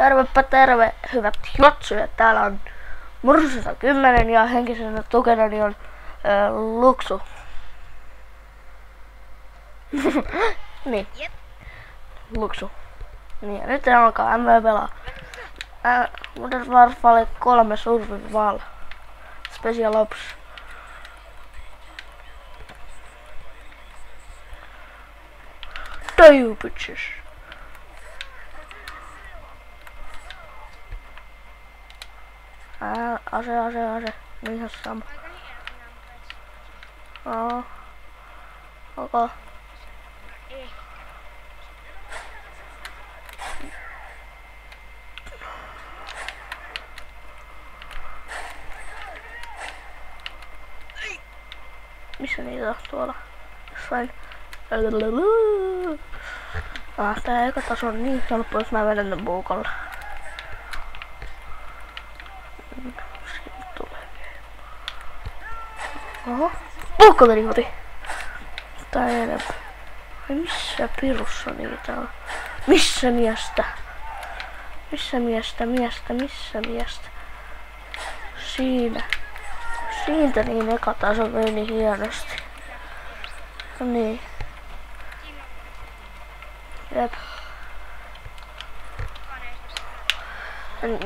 Tervepä terve, hyvät jotsyjät. Täällä on Mursu 110 ja henkisenä tukenani on ää, Luksu. niin. Luksu. Niin, ja nyt alkaa MV pelaa. Ää, Modern Warfare 3 Survival. Special Ops. Die you bitches. Ase, ase, ase. No ihan sama. Aa. Ei. Missä niitä on tuolla? Jossain. Ah, tää eka taso on niin helppo, jos mä vedän tän puukolla. Siitä tulee. Oho. Puukko meni koti. Tai enempää. Ai missä pirussa niitä on? Missä miestä? Missä miestä, miestä, missä miestä? Siinä. Siitä niin eka taso meni hienosti. No niin. Jep.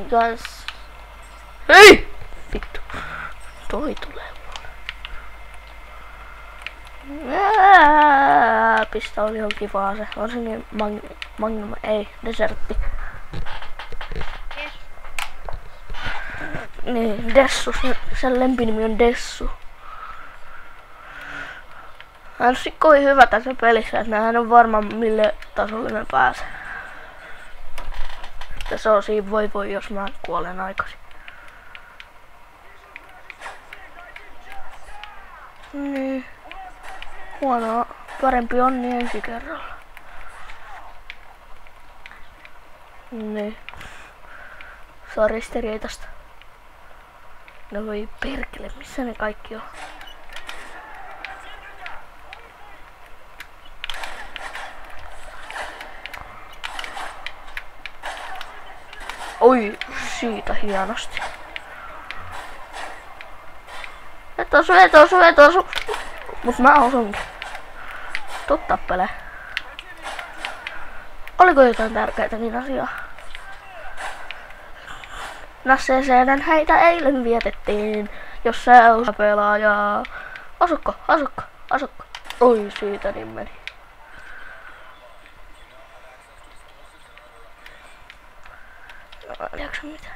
Guys. Hei! Vittu. Toi tulee Pistä oli ihan kivaa se. Niin mag, magnum, ei, desertti. Niin, Dessu, se, sen lempinimi on Dessu. Hän on kovin hyvä tässä pelissä, että hän on varma mille tasolle mä pääsen. Että se on siinä voi voi, jos mä kuolen aikaisin. Niin. Huonoa. Parempi on niin ensi kerralla. Niin. On ristiriitasta. No voi perkele, missä ne kaikki on? Oi, siitä hienosti. Vetosu, vetosu, vetosu. Mut mä osunkin. Tuu tappele. Oliko jotain tärkeätäkin asiaa? Nasseeseen heitä eilen vietettiin, jos se on pelaaja. Asukko, asukko, asukko. Oi, siitä niin meni. Mitä?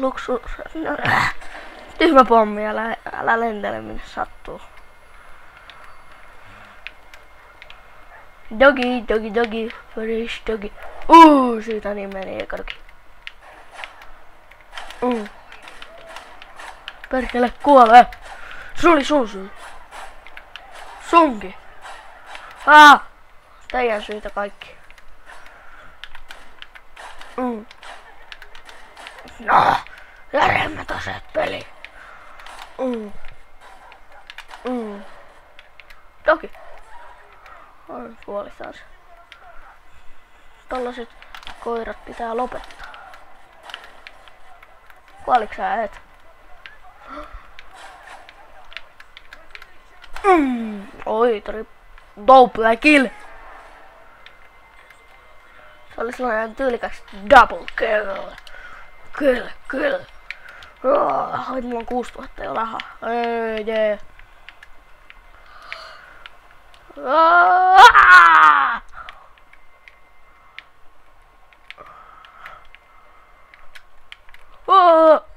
Luksus... Tyhmä pommi, älä, älä lentele minne sattuu. Dogi, dogi, dogi, fresh dogi. Uh, siitä niin meni ekanakin. Mm. Perkele kuole. Se oli sun syy. Sunkin. Ah! Teidän syytä kaikki. Mm. No, järjemmät aseet peli. Mm. Mm. Toki. On puolissaan se. Tällaiset koirat pitää lopettaa. Kuoliks sä et? Mm. Oi, tori double kill. Se oli sellainen tyylikäs double kill. Kill, kill. Ai, mulla on 6000 jo rahaa. Ei, jee.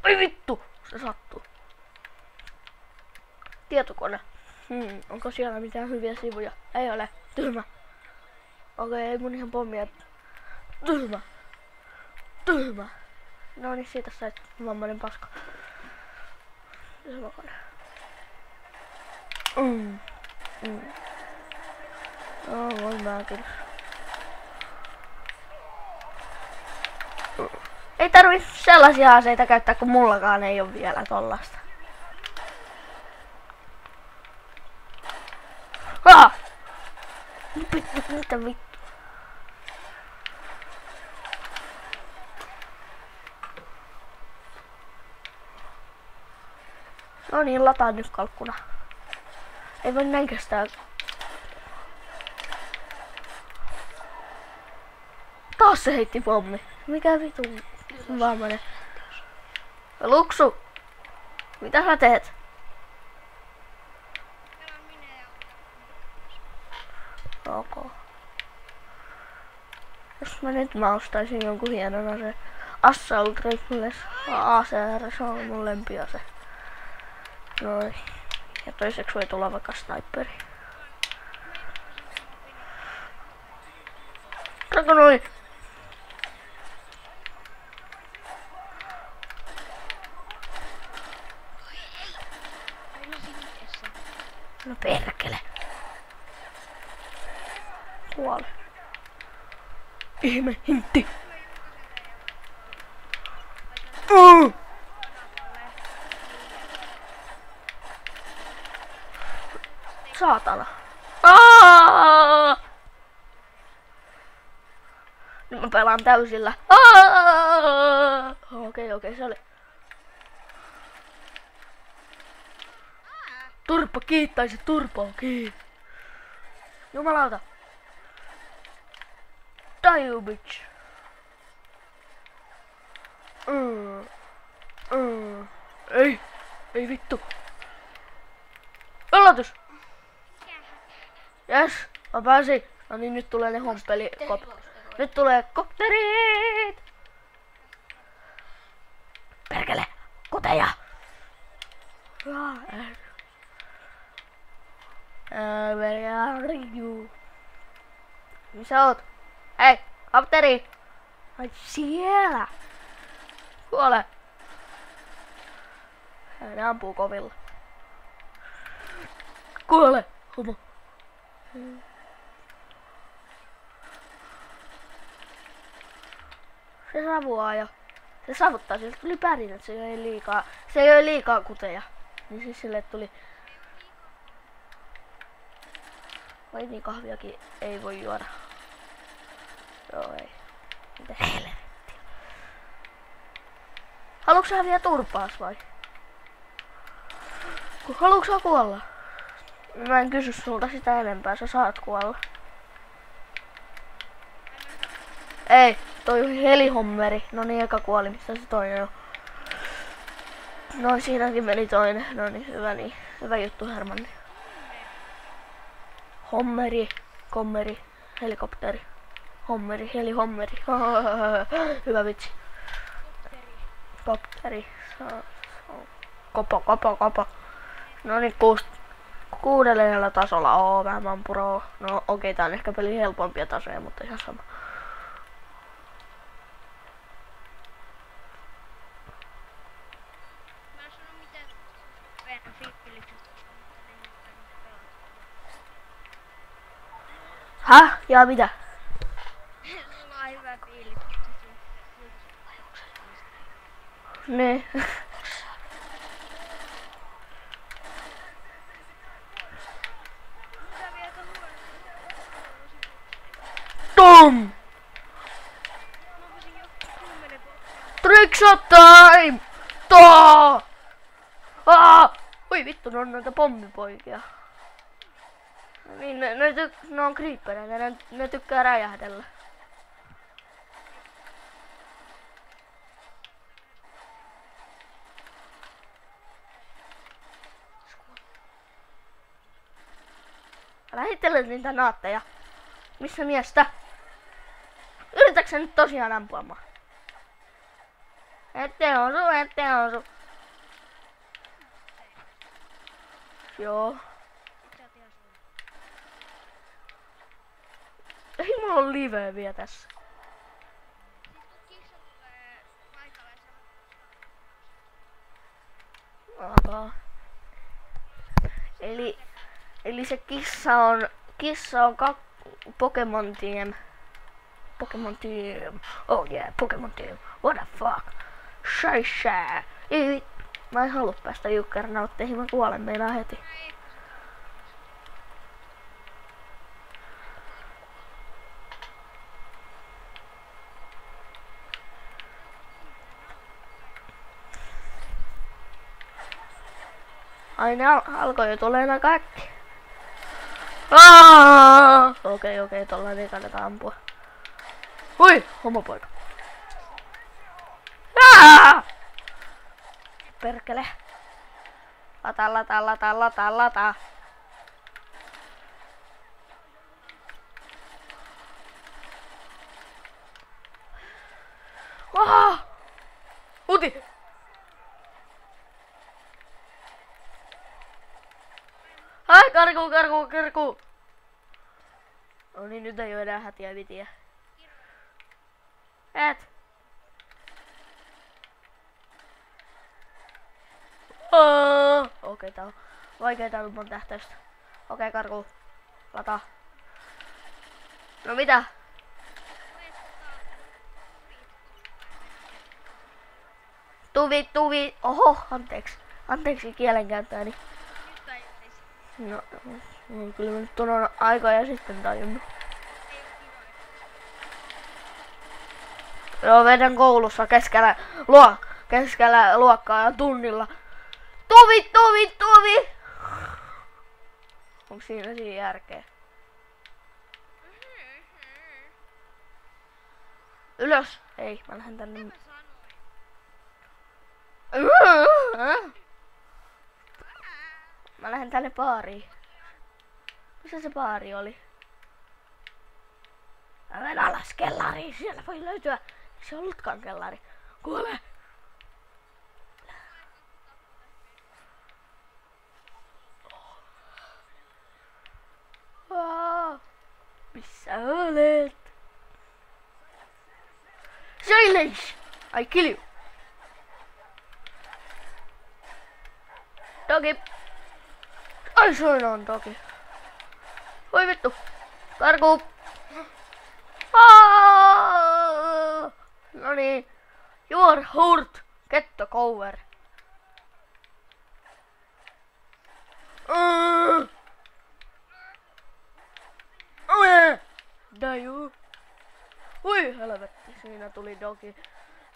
Ai vittu, se sattuu. Tietokone. Hmm, onko siellä mitään hyviä sivuja? Ei ole. Tyhmä. Okei, ei mun ihan pommia. Tyhmä. Tyhmä. No niin, siitä sait vammainen paska. Tyhmä kone. Mm. Mm. No, voin mäkin. Ei tarvi sellaisia aseita käyttää, kun mullakaan ei ole vielä tollasta. Ah! Mitä vittu? No niin, lataa nyt kalkkuna. Ei voi näin kestää. Taas se heitti pommi. Mikä vitu vammainen. Luksu! Mitä sä teet? Ok. Jos mä nyt mä ostaisin jonkun hienon aseen. Assault Rifles ACR, se on mun lempiase. Noin. Ja toiseksi voi tulla vaikka sniperi. Saanko noin? No perkele. Kuole. Ihme hintti. Mm. Saatana. Aaaa! Nyt mä pelaan täysillä. Okei, okei, se oli. Turpa kiittäisi turpaa kiinni. Jumalauta. Die you bitch. Mm. Mm. Ei. Ei vittu. Yllätys. Yes. Mä pääsin. No niin, nyt tulee ne hompeli. Kop. Nyt tulee kopterit. Perkele. Koteja. Eh. Ää, Where are you? Missä oot? Hei, kapteri! Ai siellä! Kuole! Ne ampuu kovilla. Kuole! Homo. Se savuaa jo. Se savuttaa, sieltä tuli pärinät, se ei liikaa, se ei liikaa kuteja. Niin siis sille tuli Vai niin kahviakin ei voi juoda. Joo ei. Mitä helvettiä. Haluatko sä vielä turpaas vai? Haluatko sä kuolla? Mä en kysy sulta sitä enempää, sä saat kuolla. Ei, toi helihommeri. No niin, eka kuoli, mistä se toinen on. No siinäkin meni toinen. No niin, hyvä niin. Hyvä juttu Hermanni. Hommeri, kommeri, helikopteri. Hommeri, helihommeri. Hyvä vitsi. Kopteri. Kopo, kopo, kopo. No niin, kuus, kuudella tasolla. Oo, vähemmän pro. No okei, okay, tää on ehkä peli helpompia tasoja, mutta ihan sama. Häh? Ja mitä? Sulla on hyvä fiilis, se... Ne. Mitä vielä huonosti? Vuotta. Trickshot time! Taa! Aa! Oi vittu, ne on noita pommipoikia. Niin, ne, ne, ty- ne on creepereitä, ne, ne tykkää räjähdellä. Älä niitä naatteja. Missä miestä? Sä nyt tosiaan ampua mua? Ette osu, ette osu. Joo. Ei mulla ole live vielä tässä. Se Aha. Eli, eli se kissa on, kissa on kak, Pokemon Team. Pokemon Team. Oh yeah, Pokemon Team. What the fuck? Shai shai. Ei, mä en halua päästä jukkernautteihin, mä kuolen meinaa heti. Ai ne al- alkoi jo tulemaan. Aa! Okei, okei, tolla ei kannata ampua. Hui, homopoika. Aa! Perkele. Lata, lata, lata, lata, lata. Ah! Uti! Ai, karku, karku, karku! No niin, nyt ei oo enää hätiä vitiä. Et. Oh, Okei, okay, tää on vaikea tää on mun tähtäystä. Okei, okay, karku. Lata. No mitä? Tuvi, tuvi. Oho, anteeksi. Anteeksi tajusin. No, kyllä mä nyt on aikoja sitten tajunnut. Ei oo kivoja. Joo, meidän koulussa keskellä, luo, keskellä luokkaa ja tunnilla. Tuvi, tuvi, tuvi! Onko siinä siinä järkeä? Ylös! Ei, mä lähden tänne. Mä lähden tänne baariin. Missä se baari oli? Mä menen alas kellariin, siellä voi löytyä. Se ollutkaan kellari. Kuole! Missä olet? Silence! I kill you! Dogi! Ai se on dogi. Voi vittu! Karku! Aa! No niin. Are hurt. Get the cover. Uh. Uh. Daju. Ui helvetti, siinä tuli dogi.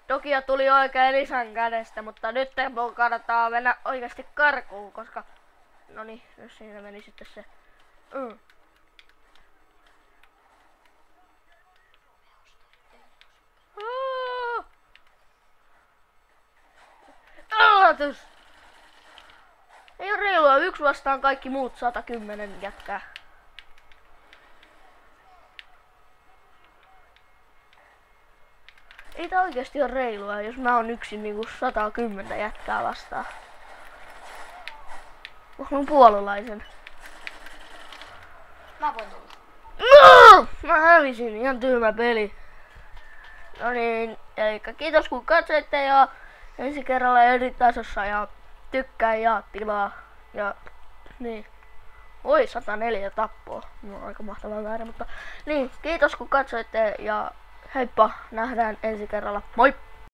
Dogia tuli oikein isän kädestä, mutta nyt mun kannattaa mennä oikeasti karkuun, koska... No niin, nyt siinä meni sitten se... Mm. Aa! Aloitus! Ei oo reilua, yksi vastaan kaikki muut 110 jätkää. Ei tää oikeesti oo reilua, jos mä oon yksin niinku 110 jätkää vastaan. Mä oon puolalaisen. Mä voin tulla. No! Mä hävisin, ihan tyhmä peli. No niin, eli kiitos kun katsoitte ja ensi kerralla eri tasossa ja tykkää ja tilaa. Ja niin. Oi, 104 tappoa. No, aika mahtava määrä, mutta niin, kiitos kun katsoitte ja heippa, nähdään ensi kerralla. Moi!